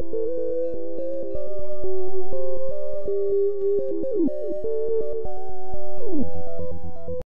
You